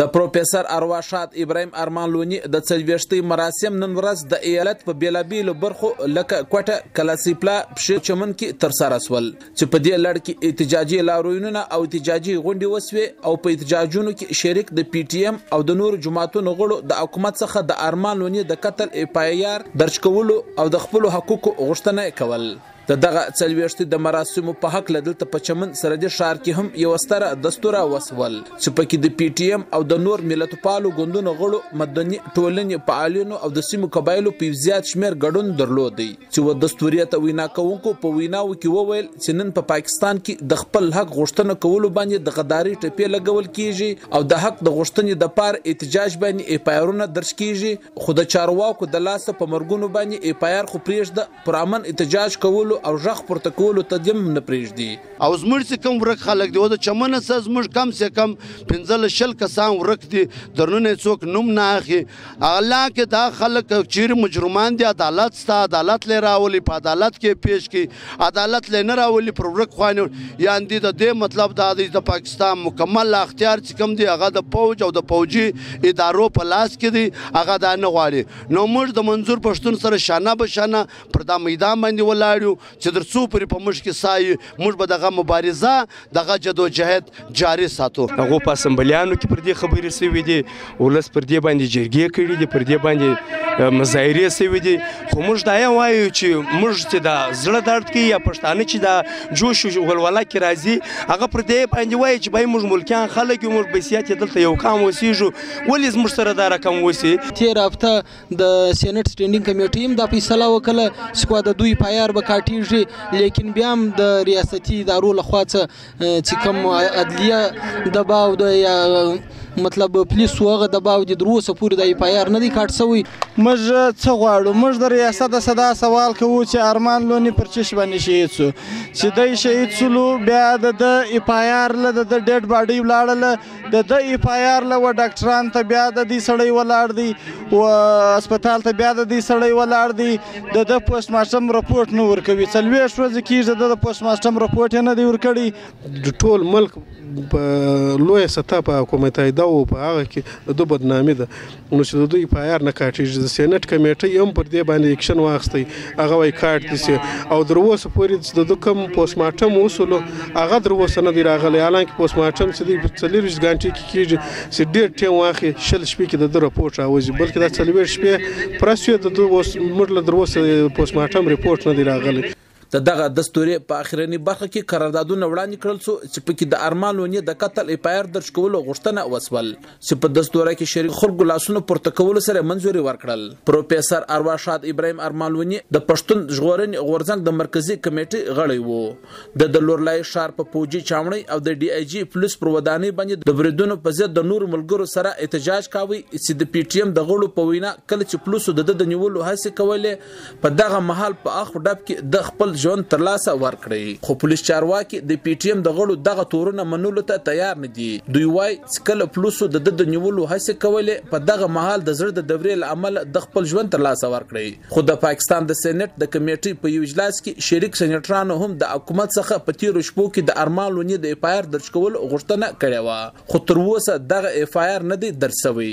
د پروفیسر اروا ښاد ابراهیم ارمان لوني د څلوېښتۍ مراسم نن ورځ د ایالت په بېلابېلو برخو لکه کوټه، کلاسیپلا، پښې چمن کې ترسره شول چې په دې لړ کې احتجاجي لاروینونه او احتجاجي غونډې وشوې او په احتجاجونو کې شریک د پي ټي ایم او د نورو جماعتونو غړو د حکومت څخه د ارمان لوني د قتل ایف آی آر درج کولو او د خپلو حقوقو غوښتنه یې کول. د دغه څلوېښتي د مراسمو په هکله دلته په چمن سردي ښار کې هم یوه ستره دستوره وسول چې په کې د پي ټي ایم او د نور ملتپالو ګوندونو غړو، مدني ټولنې فعالینو او د سیمو قبایلو په یو زیات شمېر ګډون درلودی چې و دستورې ته وینا کوونکو په ویناوو کې وویل چې نن په پاکستان کې د خپل حق غوښتنه کولو باندې د غدارۍ ټپې لګول کېږي او د حق د غوښتنې د پاره احتجاج باندې ایف آی آرونه درج کېږي خو د چارواکو د لاسه په مرګونو باندې ایف آی آر خو پرېږده پر امن احتجاج کولو او ږغ پورته کولو ته دې هم نه پرېږدي. او زموږ چې کوم ورک خلک دي، اوس د چمنه څخه زموږ کم سې کم پنځلس شل کسان ورک دي، تر ننه یې څوک نوم نه اخلي، حالانکه دا خلک که چېرې مجرمان دي، عدالت شته، عدالت لۀ راولئ، په عدالت کې یې پېش کړئ، عدالت لۀ نه راولي، پر ورک خوانې ور. یاندې د دې مطلب دا دی چې د پاکستان مکمل اختیار چې کوم دی، هغه د پوځ او د پوځي ادارو په لاس کې دی، هغه دا نه غواړي. نو موږ د منظور پښتون سره شانه به شانه پر دا میدان باندې ولاړ یو چې تر څو پورې په موږ کې ساه وي موږ به دغه مبارزه دغه جدوجهد جاري ساتو هغو په اسمبلیانو کې پر دې خبرې سوي دي ولس پر دې باندې جرګې کړي دي پر دې باندې مظاهرې سوي دي خو موږ دا یې وایو چې موږ چې دا زړه درد کوي یا پښتانه چې دا جوش او ولوله کې راځي هغه پر دې باندې وایي چې باید موږ ملکیان خلک یو موږ بسیات دلته یو قام اوسېږو ولې زموږ سره دا رقم وسي. تېره هفته د سېنېټ سټېنډنګ کمېټۍ هم دا فېصله وکړه چې خو د دوی پايار به کاټېږي لېکن بيا هم د رياستي ادارو له خوا څه چې کوم عدليه دباو ده يا مطلب پليسو هغه دباو دي در اوسه پورې دا پايار نه دی کاټ شوی. موږ څه غواړو؟ موږ د رياست څخه دا سوال کوو چې ارمان لوني پر څه شي باندې شهيد شو؟ چې دی شهيد شولو بيا د ده پايار له د ده ډېډ باډۍ ولاړله. د د ایف آی آر له ډاکټران ته بیا د دې سړی ولاړ دی او هسپتال ته بیا د دې سړی ولاړ دی د د پوسټ مارټم رپورت نه ورکوي څلوېښت ورځې کېږي د د پوسټ مارټم رپورت یې نه دی ورکړی د ټول ملک په لویه سطح په حکومت ایده او په هغه کې د دوه بدنامي ده نو چې د دوی پایار نه کاټیږي د سینټ کمیټۍ هم پر دې باندې اکشن واخستی هغه وای کاټ دي سي او در اوسه پورې چې د دوی کوم پوسټ مارټم وسولو هغه در اوسه نه دی راغلی الان کې پوسټ مارټم چې دی په څلويش غانټي کې کیږي چې ډیر ټیم واخی شل شپې کې د دوی رپورټ راوځي بلکې دا څلويش شپې پرسوي د دوی اوس موږ له در اوسه پوسټ مارټم رپورټ نه دی راغلی د دغه دستورې په اخرني برخه کې قراردادونه وړاندې کړل شو چې پکې د ارمان لوني د قتل اف آی آر درج کولو غوښتنه وسول چې په دستوره کې شریک خلکو لاسونو پورته کولو سره منظوري ورکړل پروفیسر اروا شاد ابراهیم ارمان لوني د پښتون ژغورنې غورځنګ د مرکزي کمیټې غړی وو د د لورلای ښار په پوجي چاوڼۍ او د ډي آی جي پولیس پر ودانۍ باندې د بریدونو په ضد د نورو ملګرو سره احتجاج کاوه چې د پی ټی ایم د غړو په وینا کله چې پولیسو د د نیولو هڅې کولې په دغه مهال په اخ و ډب کې ده خپل ژوند تر لاسه ورکړی خو پولیس چارواکي د پي ټي ایم د غړو دغه تورونه منلو ته تیار نه دي دوی وايي چې کله پلوسو د ده د نیولو هڅې کولې په دغه مهال د زړه د دورې له امله ده خپل ژوند تر لاسه ورکړی خو د پاکستان د سېنېټ د کمېټۍ په یو اجلاس کې شریک سېنېټرانو هم د حکومت څخه په تېرو شپو کې د ارمان لوني د اف آی آر درج کولو غوښتنه کړې وه خو تر اوسه دغه اف آی آر نه دی درج شوی